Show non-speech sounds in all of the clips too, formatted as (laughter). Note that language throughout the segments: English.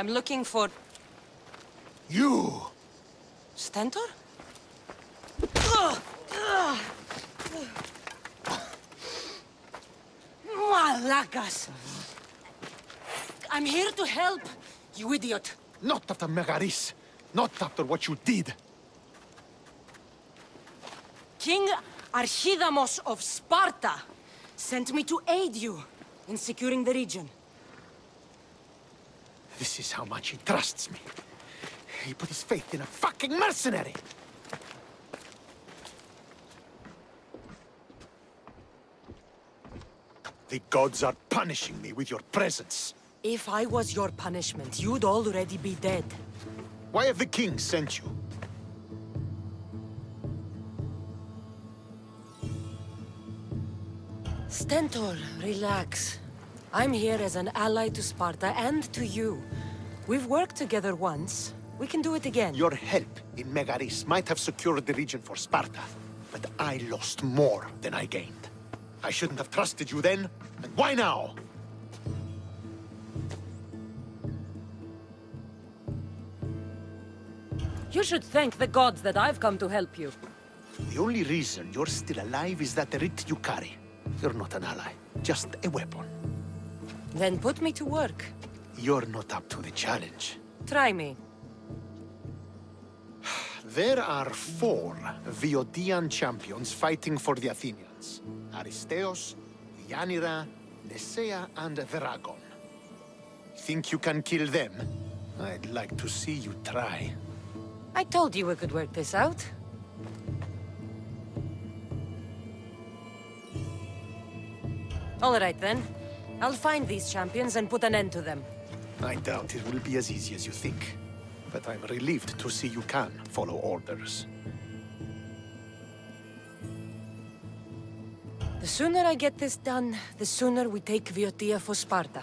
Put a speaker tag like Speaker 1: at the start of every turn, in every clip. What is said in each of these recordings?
Speaker 1: I'm looking for
Speaker 2: You!
Speaker 1: Stentor? Malacas! I'm here to help, you idiot.
Speaker 2: Not after Megaris. Not after what you did.
Speaker 1: King Archidamos of Sparta sent me to aid you in securing the region.
Speaker 2: This is how much he trusts me. He put his faith in a fucking mercenary! The gods are punishing me with your presence.
Speaker 1: If I was your punishment, you'd already be dead.
Speaker 2: Why have the king sent you?
Speaker 1: Stentor, relax. I'm here as an ally to Sparta and to you. We've worked together once. We can do it again.
Speaker 2: Your help in Megaris might have secured the region for Sparta, but I lost more than I gained. I shouldn't have trusted you then, and why now?
Speaker 1: You should thank the gods that I've come to help you.
Speaker 2: The only reason you're still alive is that writ you carry. You're not an ally, just a weapon.
Speaker 1: Then put me to work.
Speaker 2: You're not up to the challenge.
Speaker 1: Try me. (sighs)
Speaker 2: There are four Boeotian champions fighting for the Athenians. Aristeos, Yanira, Nesea, and Veragon. Think you can kill them? I'd like to see you try.
Speaker 1: I told you we could work this out. All right then. I'll find these champions and put an end to them.
Speaker 2: I doubt it will be as easy as you think. But I'm relieved to see you can follow orders.
Speaker 1: The sooner I get this done, the sooner we take Boeotia for Sparta.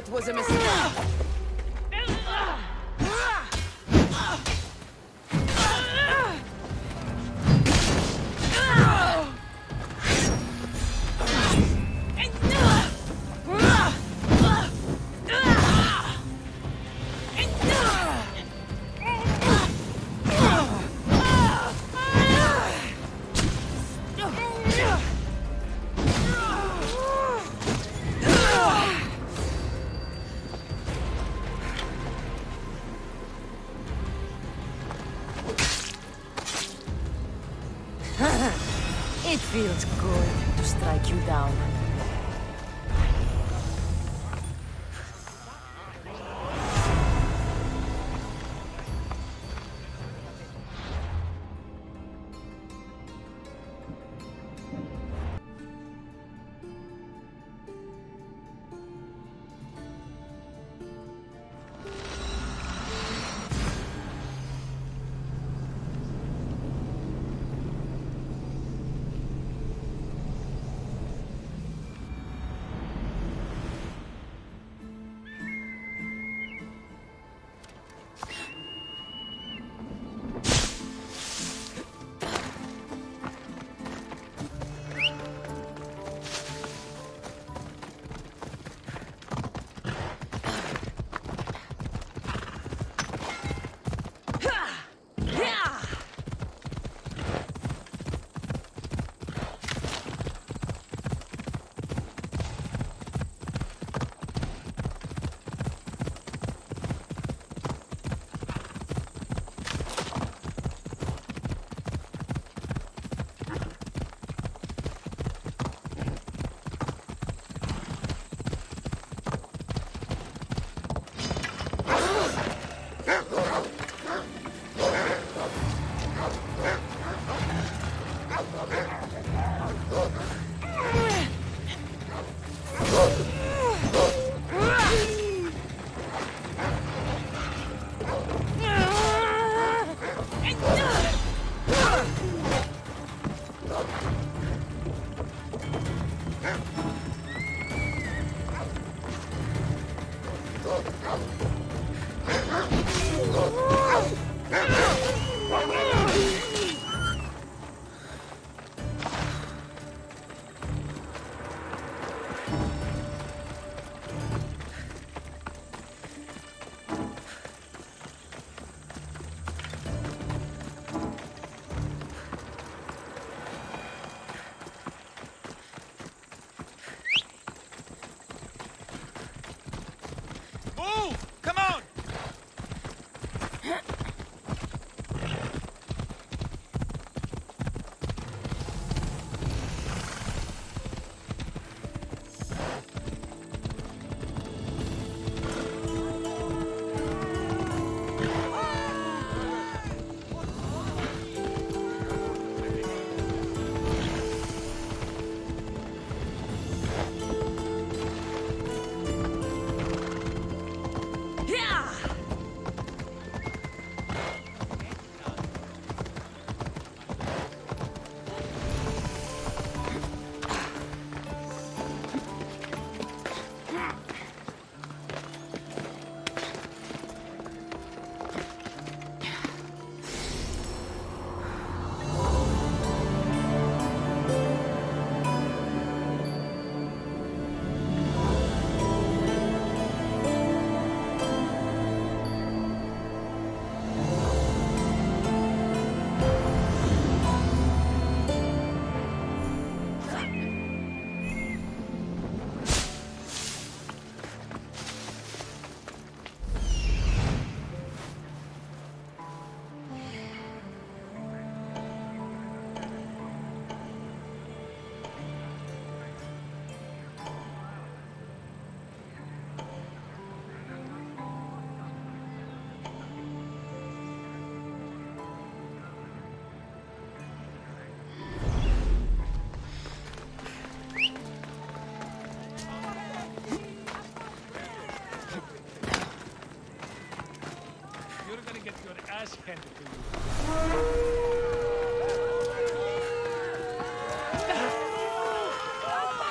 Speaker 1: That was a mistake. You down.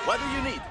Speaker 3: What do you need?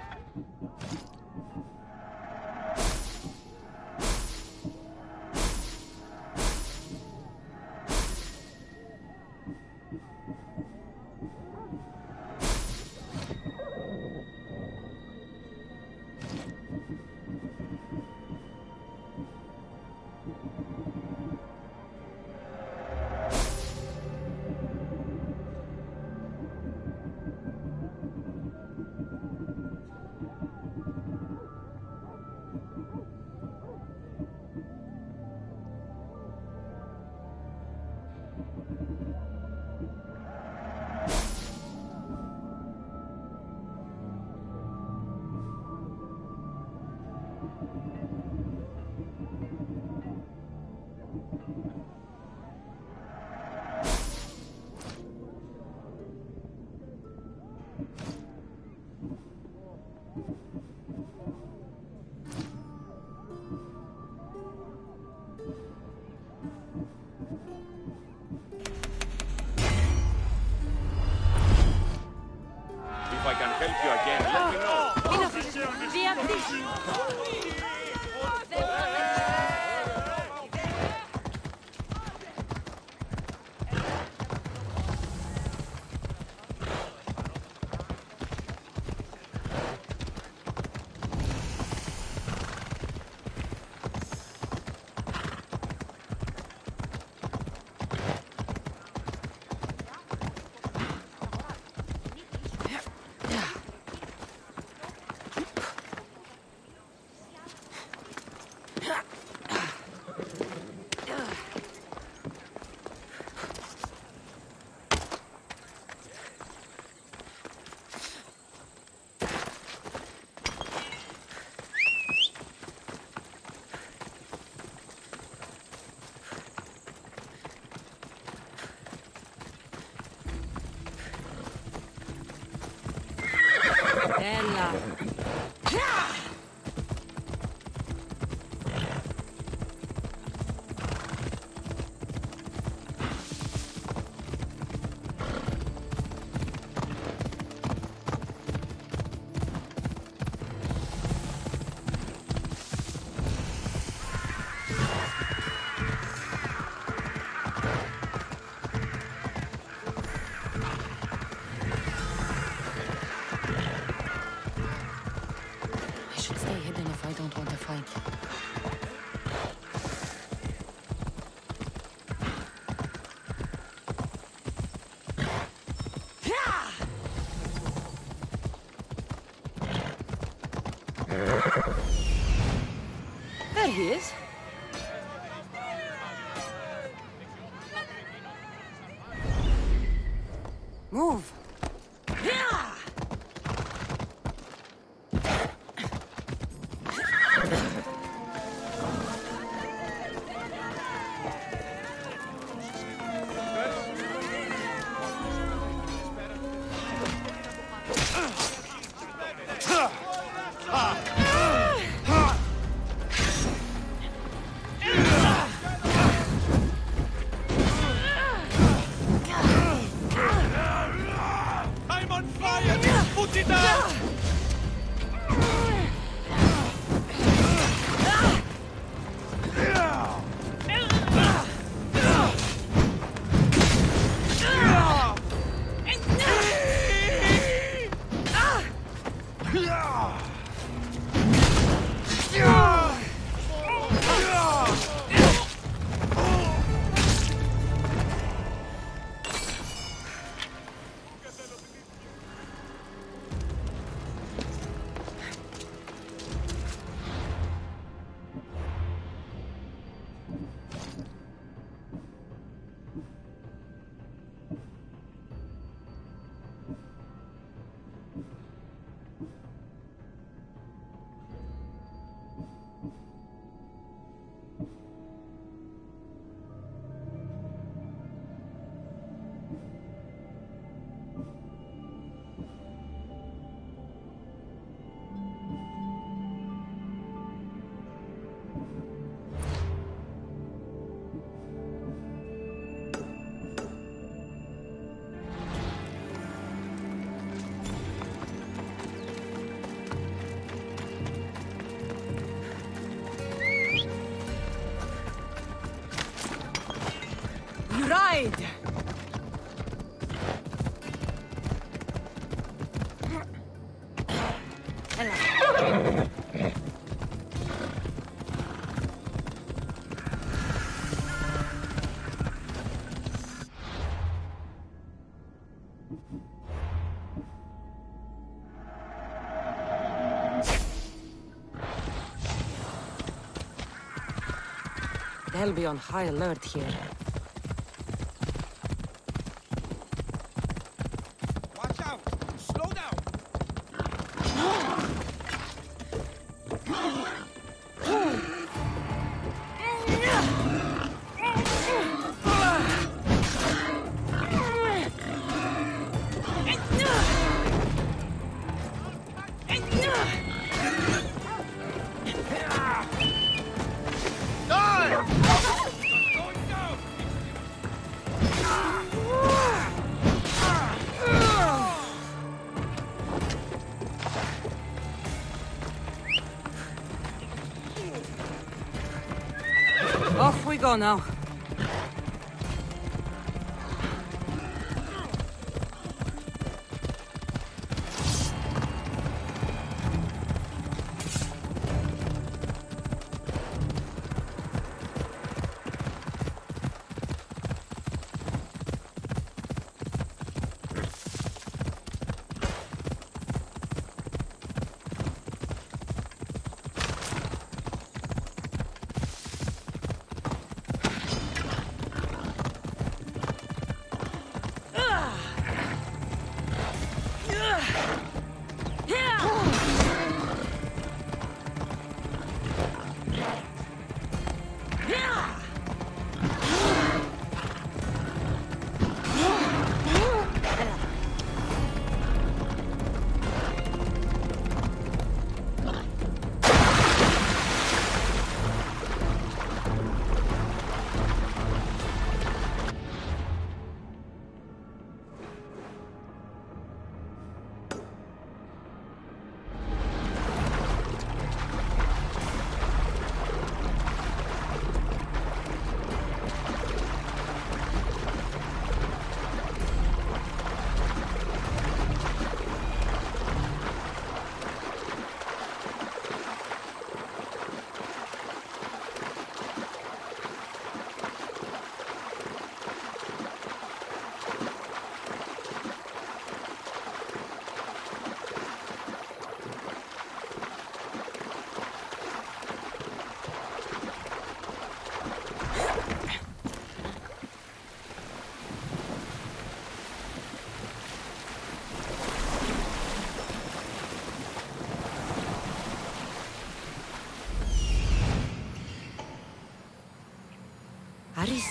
Speaker 1: They'll be on high alert here. Go now.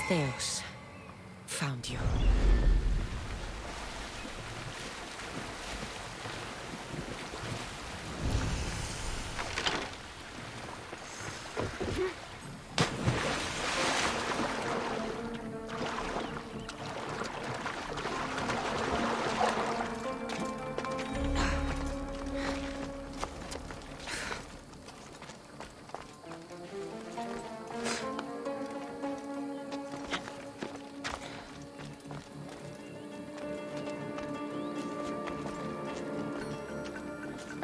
Speaker 1: Aristeos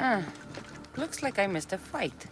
Speaker 1: Ah, looks like I missed a fight.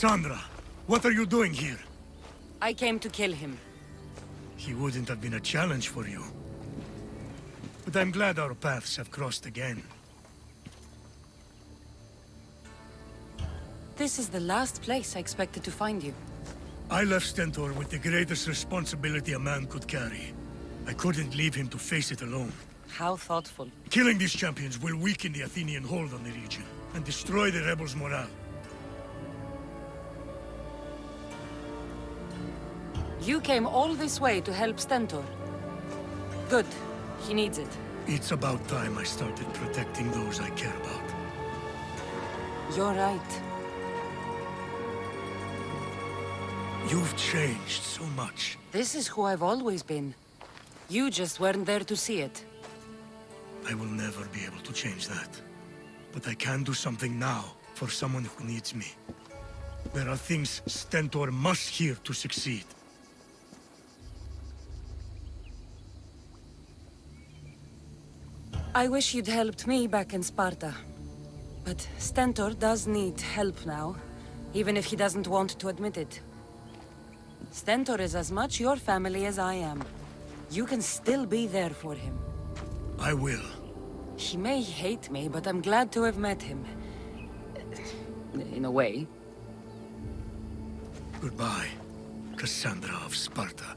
Speaker 3: Cassandra, what are you doing here?
Speaker 1: I came to kill him.
Speaker 3: He wouldn't have been a challenge for you. But I'm glad our paths have crossed again.
Speaker 1: This is the last place I expected to find you.
Speaker 3: I left Stentor with the greatest responsibility a man could carry. I couldn't leave him to face it alone.
Speaker 1: How thoughtful.
Speaker 3: Killing these champions will weaken the Athenian hold on the region, and destroy the rebels' morale.
Speaker 1: You came all this way to help Stentor. Good. He needs it.
Speaker 3: It's about time I started protecting those I care about.
Speaker 1: You're right.
Speaker 3: You've changed so much.
Speaker 1: This is who I've always been. You just weren't there to see it.
Speaker 3: I will never be able to change that. But I can do something now for someone who needs me. There are things Stentor must hear to succeed.
Speaker 1: I wish you'd helped me back in Sparta. But Stentor does need help now, even if he doesn't want to admit it. Stentor is as much your family as I am. You can still be there for him.
Speaker 3: I will.
Speaker 1: He may hate me, but I'm glad to have met him. In a way.
Speaker 3: Goodbye, Cassandra of Sparta.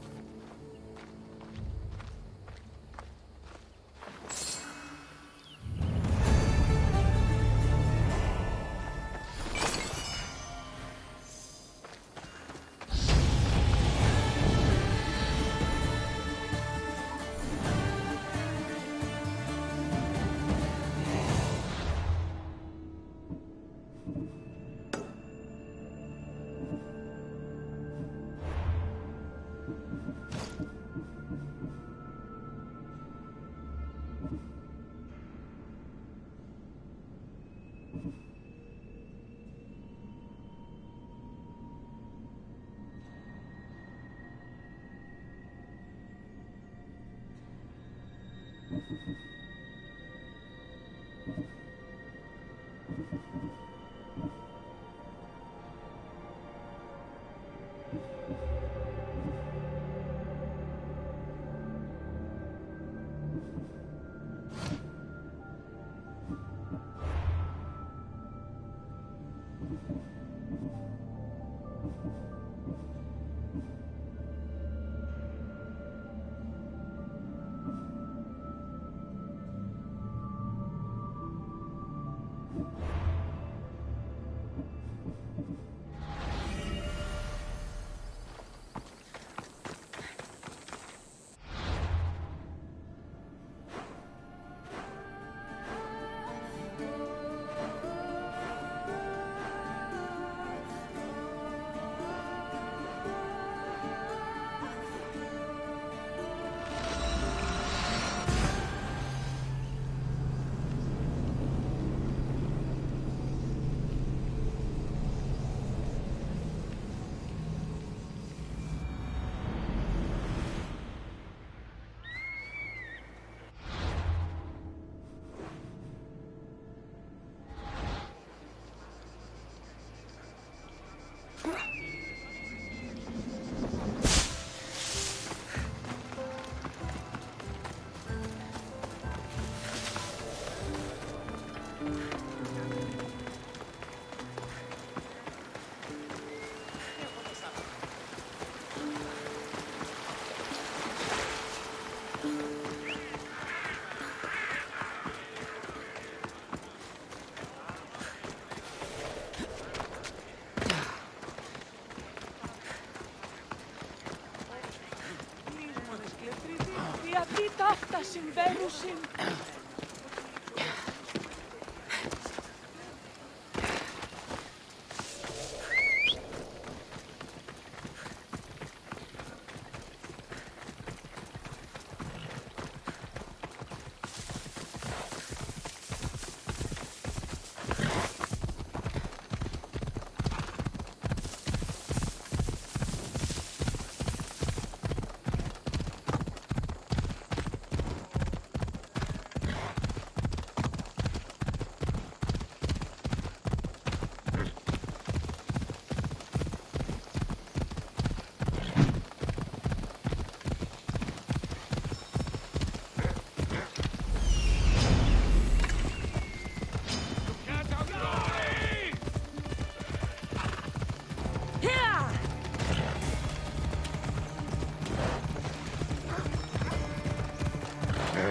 Speaker 4: Puxem!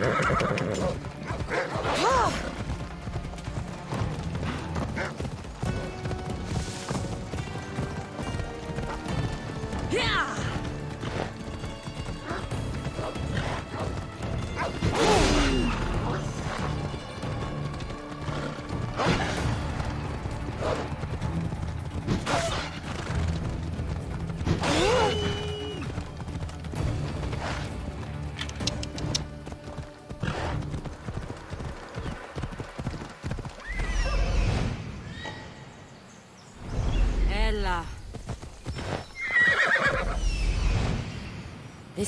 Speaker 4: アハハハ!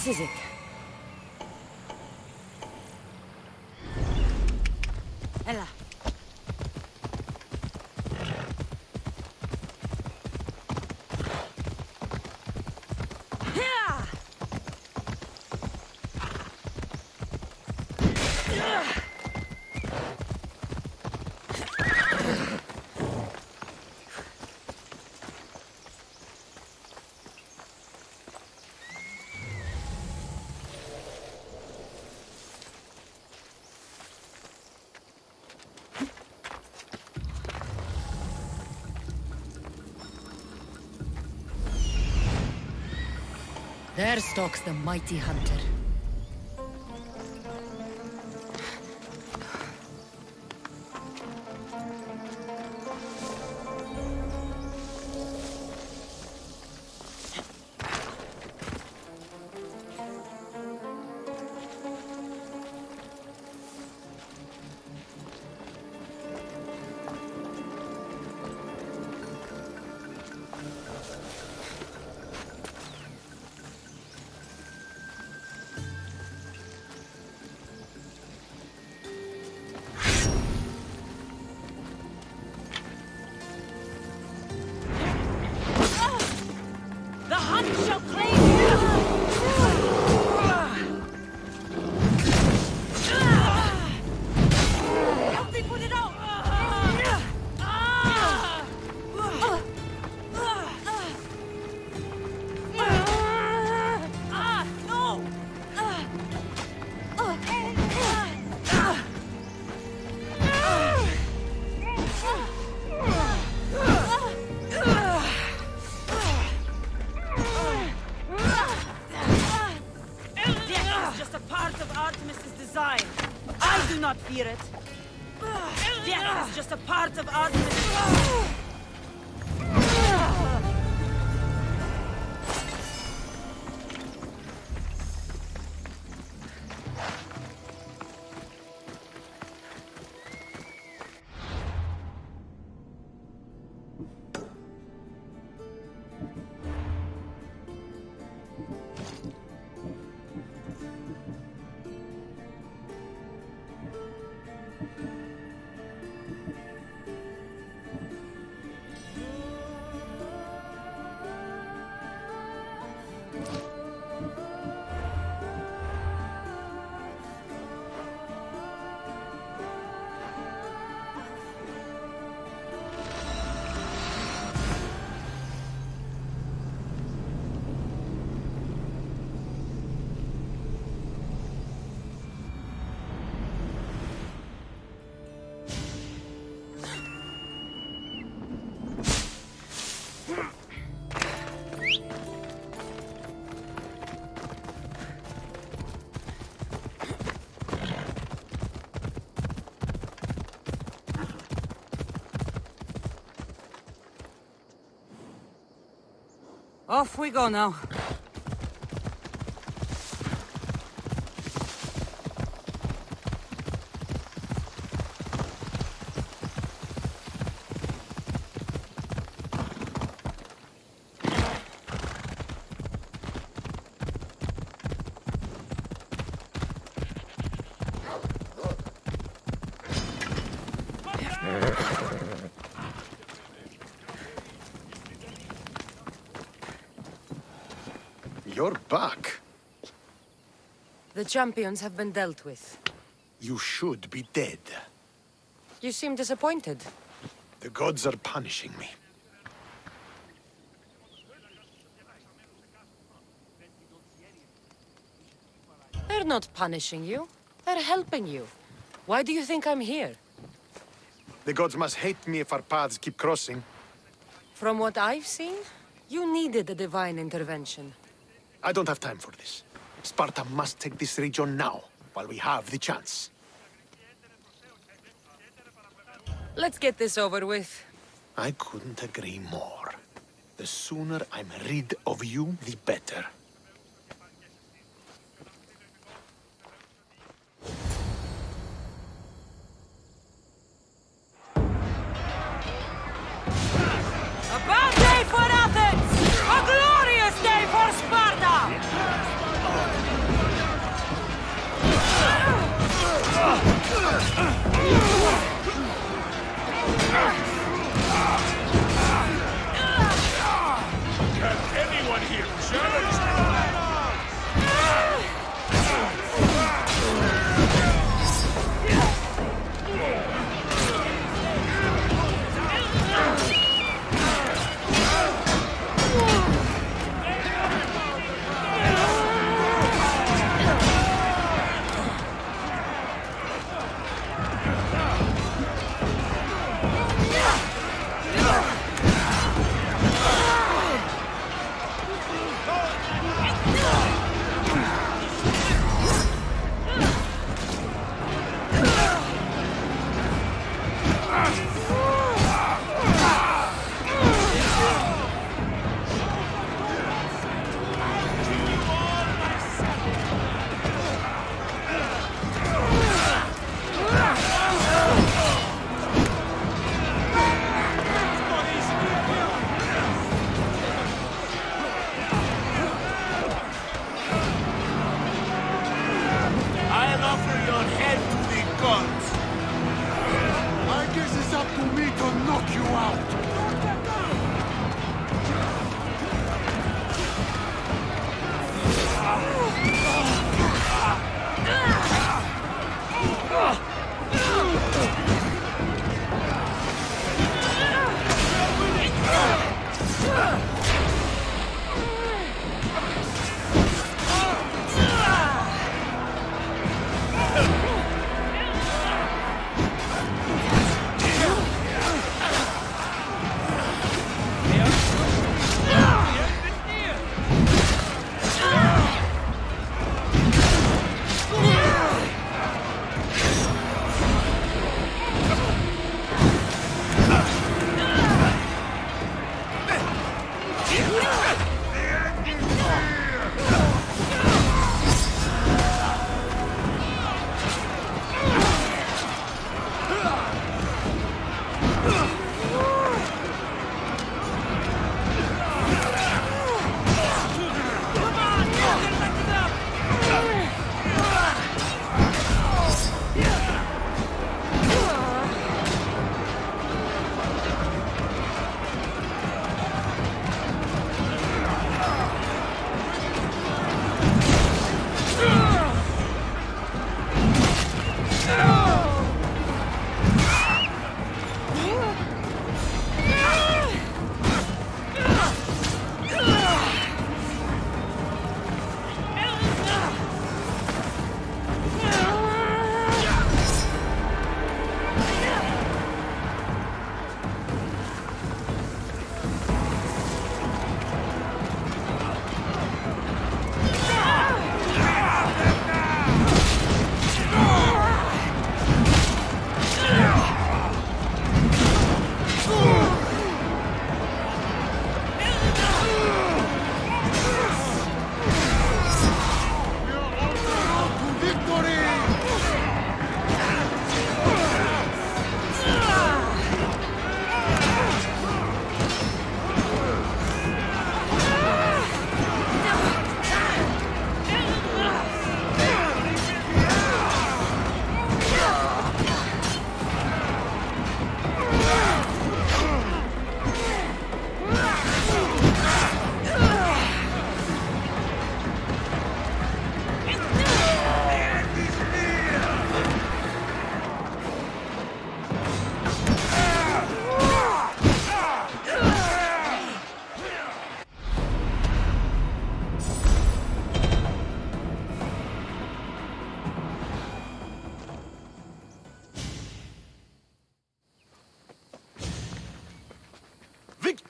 Speaker 4: This is it. Ella. Here!
Speaker 1: There stalks the mighty hunter.
Speaker 4: Not fear it. Death is just a part of Artemis's...
Speaker 1: Off we go now.
Speaker 2: You're back.
Speaker 1: The champions have been dealt with.
Speaker 2: You should be dead.
Speaker 1: You seem disappointed.
Speaker 2: The gods are punishing me.
Speaker 1: They're not punishing you. They're helping you. Why do you think I'm here?
Speaker 2: The gods must hate me if our paths keep crossing.
Speaker 1: From what I've seen, you needed a divine intervention.
Speaker 2: I don't have time for this. Sparta must take this region now, while we have the chance.
Speaker 1: Let's get this over with.
Speaker 2: I couldn't agree more. The sooner I'm rid of you, the better.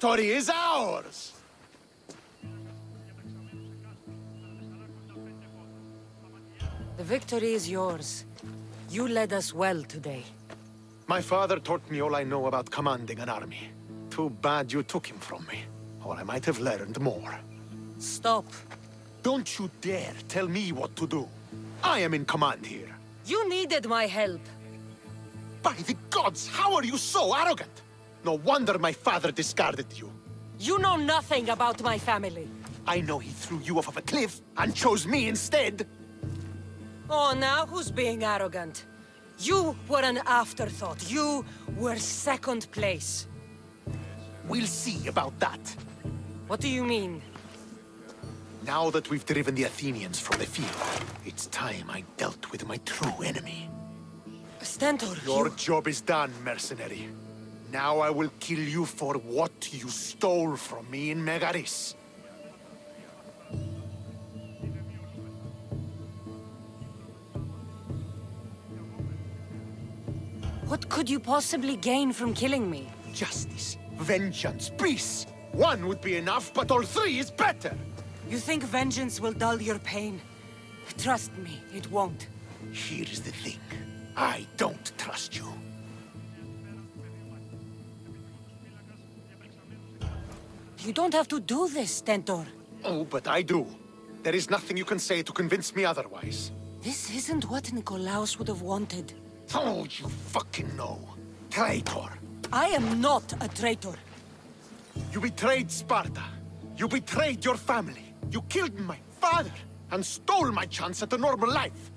Speaker 2: Victory is ours!
Speaker 1: The victory is yours. You led us well today.
Speaker 2: My father taught me all I know about commanding an army. Too bad you took him from me, or I might have learned more.
Speaker 1: Stop.
Speaker 2: Don't you dare tell me what to do. I am in command here.
Speaker 1: You needed my help.
Speaker 2: By the gods, how are you so arrogant? No wonder my father discarded you.
Speaker 1: You know nothing about my family.
Speaker 2: I know he threw you off of a cliff and chose me instead.
Speaker 1: Oh, now who's being arrogant? You were an afterthought. You were second place.
Speaker 2: We'll see about that.
Speaker 1: What do you mean?
Speaker 2: Now that we've driven the Athenians from the field, it's time I dealt with my true enemy.
Speaker 1: Stentor,
Speaker 2: Your
Speaker 1: you...
Speaker 2: job is done, mercenary. Now I will kill you for what you stole from me in Megaris.
Speaker 1: What could you possibly gain from killing me?
Speaker 2: Justice, vengeance, peace. One would be enough, but all three is better.
Speaker 1: You think vengeance will dull your pain? Trust me, it won't.
Speaker 2: Here is the thing. I don't trust you.
Speaker 1: You don't have to do this, Stentor.
Speaker 2: Oh, but I do. There is nothing you can say to convince me otherwise.
Speaker 1: This isn't what Nikolaos would have wanted.
Speaker 2: Oh, you fucking know. Traitor.
Speaker 1: I am not a traitor.
Speaker 2: You betrayed Sparta. You betrayed your family. You killed my father and stole my chance at a normal life.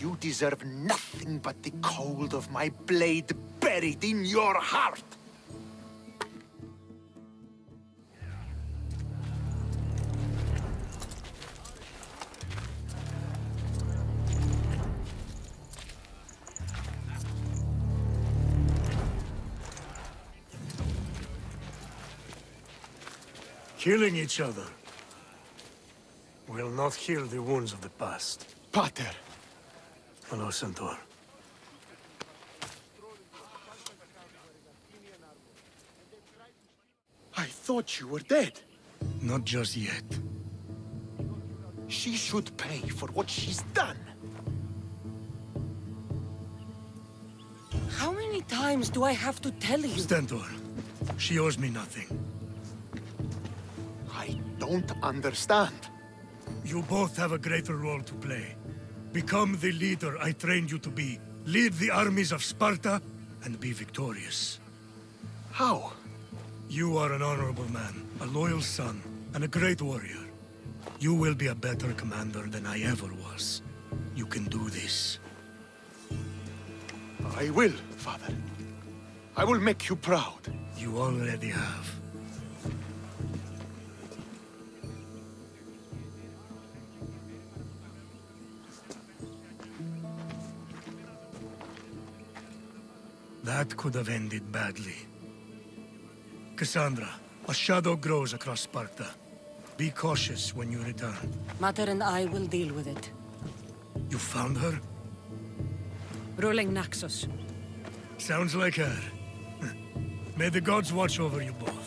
Speaker 2: You deserve nothing but the cold of my blade buried in your heart.
Speaker 3: Killing each other will not heal the wounds of the past.
Speaker 2: Pater,
Speaker 3: Hello, Stentor.
Speaker 2: I thought you were dead.
Speaker 3: Not just yet.
Speaker 2: She should pay for what she's done.
Speaker 1: How many times do I have to tell you?
Speaker 3: Stentor, she owes me nothing.
Speaker 2: I don't understand.
Speaker 3: You both have a greater role to play. Become the leader I trained you to be. Lead the armies of Sparta and be victorious.
Speaker 2: How?
Speaker 3: You are an honorable man, a loyal son, and a great warrior. You will be a better commander than I ever was. You can do this.
Speaker 2: I will, father. I will make you proud.
Speaker 3: You already have. That could have ended badly. Kassandra, a shadow grows across Sparta. Be cautious when you return.
Speaker 1: Mater and I will deal with it.
Speaker 3: You found her?
Speaker 1: Ruling Naxos.
Speaker 3: Sounds like her. May the gods watch over you both.